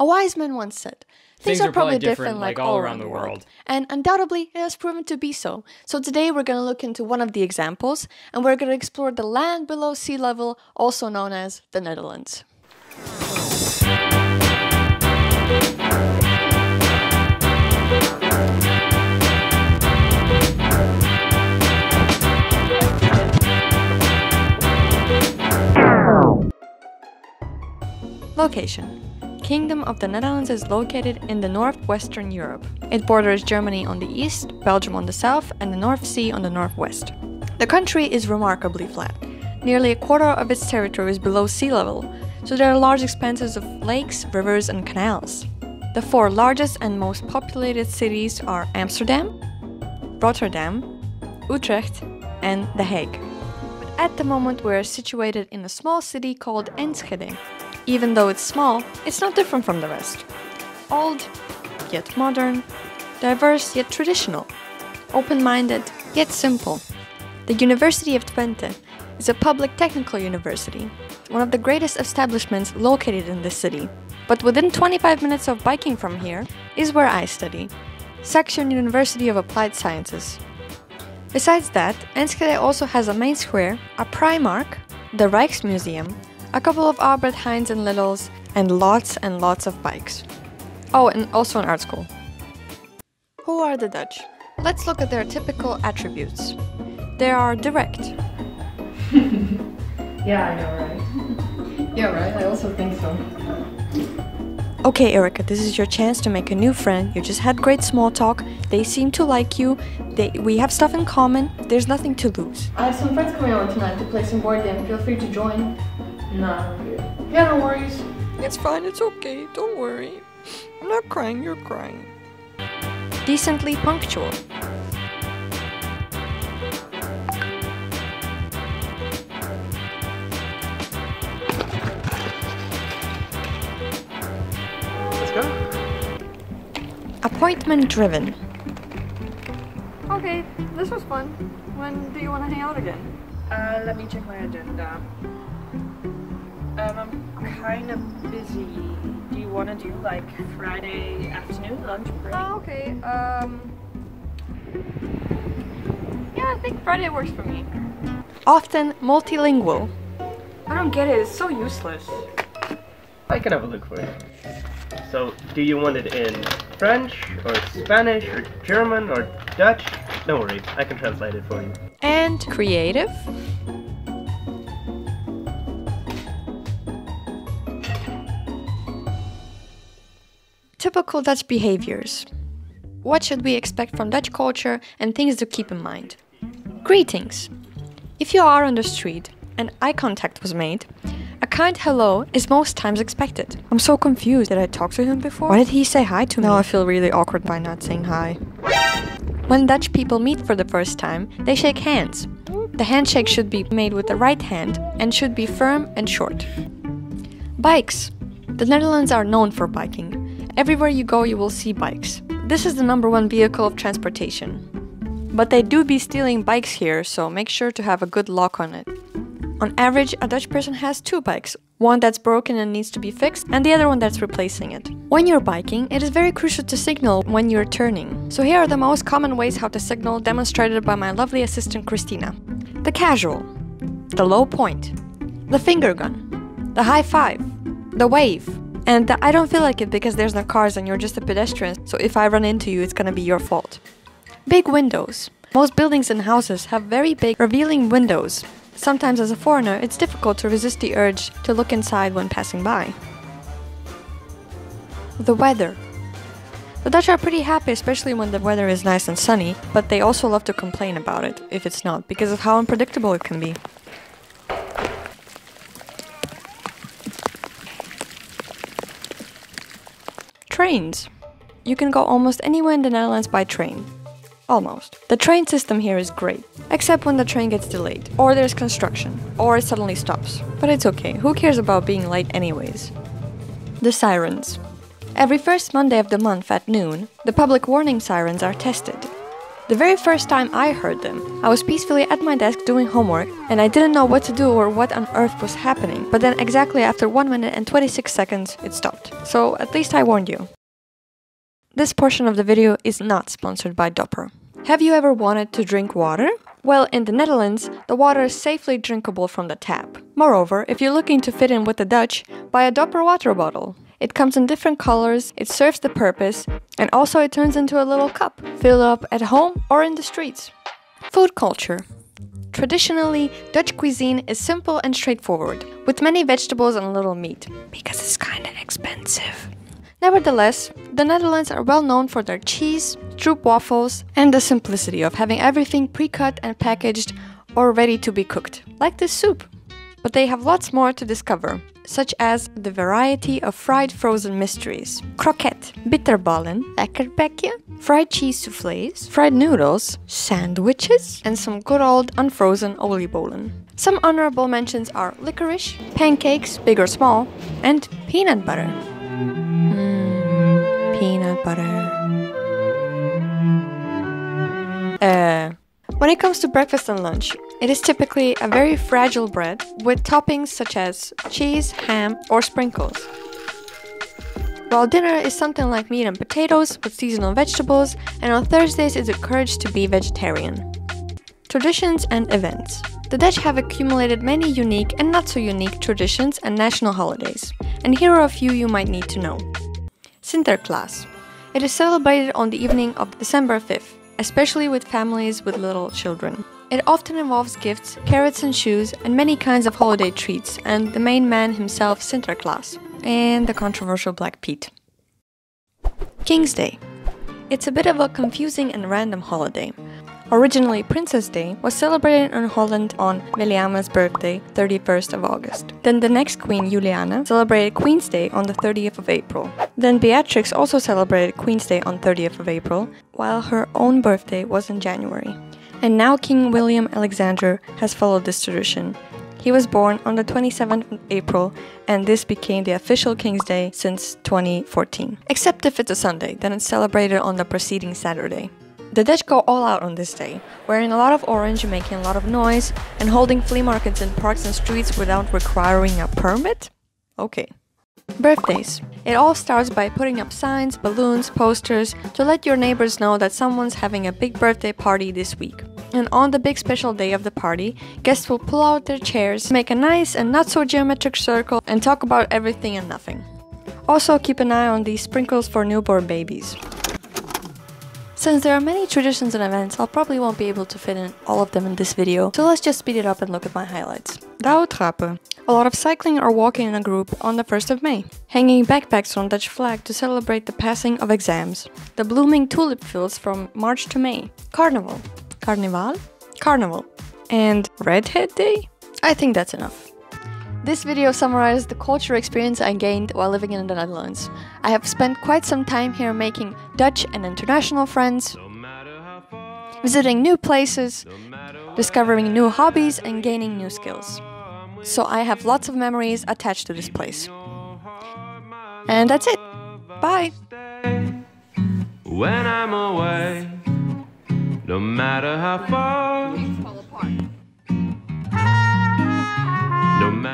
A wise man once said, Things, are, probably, different, like all around the world. And undoubtedly, it has proven to be so. So today we're going to look into one of the examples, and we're going to explore the land below sea level, also known as the Netherlands. Location Kingdom of the Netherlands is located in the northwestern Europe. It borders Germany on the east, Belgium on the south, and the North Sea on the northwest. The country is remarkably flat. Nearly a quarter of its territory is below sea level, so there are large expanses of lakes, rivers, and canals. The four largest and most populated cities are Amsterdam, Rotterdam, Utrecht, and The Hague. But at the moment, we're situated in a small city called Enschede. Even though it's small, it's not different from the rest. Old, yet modern, diverse yet traditional, open minded yet simple. The University of Twente is a public technical university, one of the greatest establishments located in this city. But within 25 minutes of biking from here is where I study, Saxion University of Applied Sciences. Besides that, Enschede also has a main square, a Primark, the Rijksmuseum, a couple of Albert Heijns and Lidls, and lots and lots of bikes. Oh, and also an art school. Who are the Dutch? Let's look at their typical attributes. They are direct. yeah, I know, right? yeah, right, I also think so. Okay, Erika, this is your chance to make a new friend. You just had great small talk. They seem to like you. They, we have stuff in common. There's nothing to lose. I have some friends coming over tonight to play some board game. Feel free to join. No, Yeah, no worries. It's fine, it's okay, don't worry. I'm not crying, you're crying. Decently punctual. Let's go. Appointment driven. Okay, this was fun. When do you want to hang out again? Uh, let me check my agenda. Um, I'm kind of busy. Do you want to do like Friday afternoon lunch break? Oh, okay. Um. Yeah, I think Friday works for me. Often multilingual. I don't get it. It's so useless. I can have a look for you. So, do you want it in French, or Spanish, or German, or Dutch? Don't worry, I can translate it for you. And creative. Typical Dutch behaviors. What should we expect from Dutch culture and things to keep in mind? Greetings. If you are on the street and eye contact was made, a kind hello is most times expected. I'm so confused. Did I talk to him before? Why did he say hi to me? Now I feel really awkward by not saying hi. When Dutch people meet for the first time, they shake hands. The handshake should be made with the right hand and should be firm and short. Bikes. The Netherlands are known for biking. Everywhere you go, you will see bikes. This is the number one vehicle of transportation. But they do be stealing bikes here, so make sure to have a good lock on it. On average, a Dutch person has two bikes one that's broken and needs to be fixed, and the other one that's replacing it. When you're biking, it is very crucial to signal when you're turning. So here are the most common ways how to signal demonstrated by my lovely assistant Christina. The casual, the low point, the finger gun, the high five, the wave, and I don't feel like it because there's no cars and you're just a pedestrian, so if I run into you, it's gonna be your fault. Big windows. Most buildings and houses have very big, revealing windows. Sometimes, as a foreigner, it's difficult to resist the urge to look inside when passing by. The weather. The Dutch are pretty happy, especially when the weather is nice and sunny, but they also love to complain about it if it's not, because of how unpredictable it can be. Trains. You can go almost anywhere in the Netherlands by train. Almost. The train system here is great, except when the train gets delayed, or there's construction, or it suddenly stops. But it's okay, who cares about being late anyways? The sirens. Every first Monday of the month at noon, the public warning sirens are tested. The very first time I heard them, I was peacefully at my desk doing homework and I didn't know what to do or what on earth was happening. But then, exactly after 1 minute and 26 seconds, it stopped. So at least I warned you. This portion of the video is not sponsored by Dopper. Have you ever wanted to drink water? Well, in the Netherlands, the water is safely drinkable from the tap. Moreover, if you're looking to fit in with the Dutch, buy a Dopper water bottle. It comes in different colors, it serves the purpose, and also it turns into a little cup. Fill up at home or in the streets. Food culture. Traditionally, Dutch cuisine is simple and straightforward, with many vegetables and little meat, because it's kinda expensive. Nevertheless, the Netherlands are well known for their cheese, stroop waffles, and the simplicity of having everything pre cut and packaged or ready to be cooked, like this soup. But they have lots more to discover, such as the variety of fried frozen mysteries croquette, bitterballen, lekkerbekje, fried cheese soufflés, fried noodles, sandwiches, and some good old unfrozen oliebollen. Some honorable mentions are licorice, pancakes, big or small, and peanut butter. Peanut butter. Uh, when it comes to breakfast and lunch, it is typically a very fragile bread with toppings such as cheese, ham, or sprinkles. While dinner is something like meat and potatoes with seasonal vegetables, and on Thursdays is encouraged to be vegetarian. Traditions and events. The Dutch have accumulated many unique and not so unique traditions and national holidays, and here are a few you might need to know. Sinterklaas. It is celebrated on the evening of December 5th, especially with families with little children. It often involves gifts, carrots and shoes, and many kinds of holiday treats, and the main man himself, Sinterklaas, and the controversial Black Pete. King's Day. It's a bit of a confusing and random holiday. Originally, Princess Day was celebrated in Holland on Wilhelmina's birthday, 31st of August. Then the next queen, Juliana, celebrated Queen's Day on the 30th of April. Then Beatrix also celebrated Queen's Day on 30th of April, while her own birthday was in January. And now King William Alexander has followed this tradition. He was born on the 27th of April, and this became the official King's Day since 2014. Except if it's a Sunday, then it's celebrated on the preceding Saturday. The Dutch go all out on this day, wearing a lot of orange, making a lot of noise, and holding flea markets in parks and streets without requiring a permit? Okay. Birthdays. It all starts by putting up signs, balloons, posters to let your neighbors know that someone's having a big birthday party this week. And on the big special day of the party, guests will pull out their chairs, make a nice and not so geometric circle, and talk about everything and nothing. Also, keep an eye on these sprinkles for newborn babies. Since there are many traditions and events, I'll probably won't be able to fit in all of them in this video, so let's just speed it up and look at my highlights. Dauwtrappen. A lot of cycling or walking in a group on the 1st of May. Hanging backpacks on Dutch flag to celebrate the passing of exams. The blooming tulip fields from March to May. Carnival. Carnival? Carnival. And Redhead Day? I think that's enough. This video summarizes the cultural experience I gained while living in the Netherlands. I have spent quite some time here making Dutch and international friends, visiting new places, discovering new hobbies, and gaining new skills. So I have lots of memories attached to this place. And that's it. Bye. When I'm away, no matter how far, no matter.